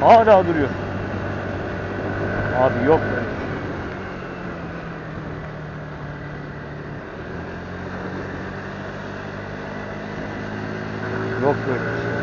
Hala duruyor. Abi yok. Yok böyle bir şey.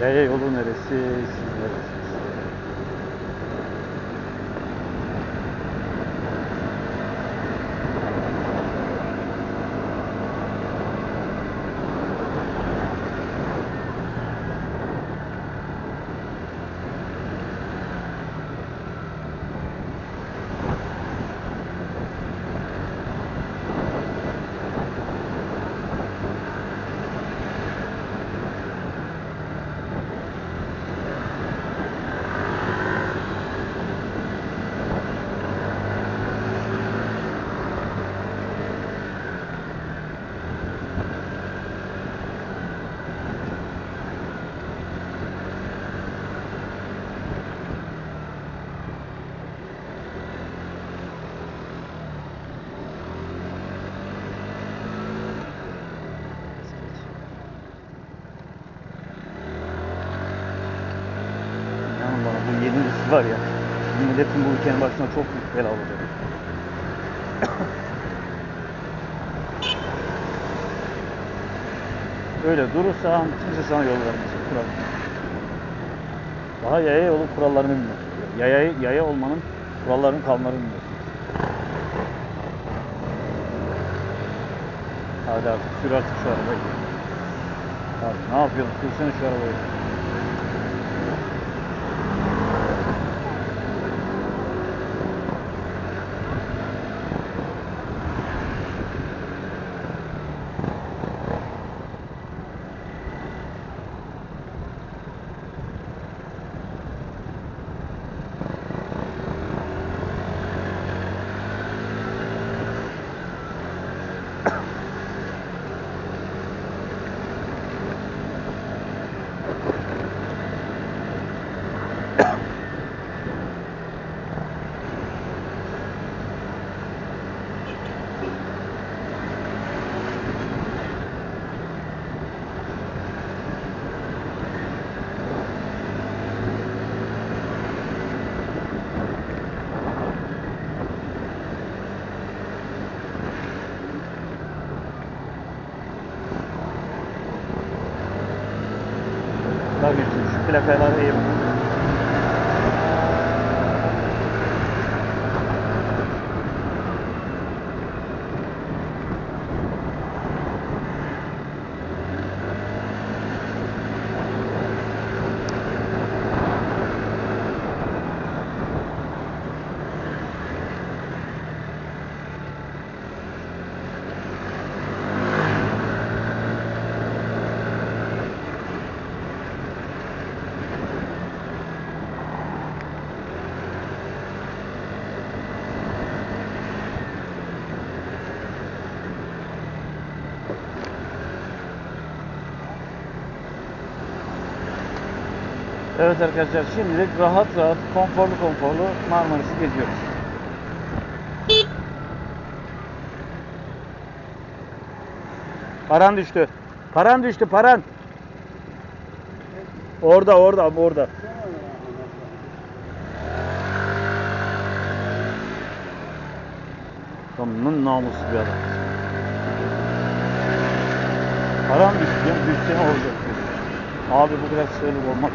Yaya yolu neresi, siz neresiniz? var ya. Milletin bu ülkenin başına çok büyük bela olacak. Öyle durursan kimse sana yol vermeyecek. Kural. Daha yaya yolu kurallarını bilmiyor. Yaya, yaya olmanın kurallarının kanunlarını bilmiyor. Hadi artık sür artık şu arabayı. Abi ne yapıyorsun? Sürsene şu arabayı. بسم الله الرحمن Evet arkadaşlar şimdilik rahat rahat konforlu konforlu Marmaris'i geziyoruz. Paran düştü. Paran düştü paran. Orada orada abi orada. Tamam namuslu bir adam. Param düştü düşse olacak? Abi bu kadar sığlık olmaz.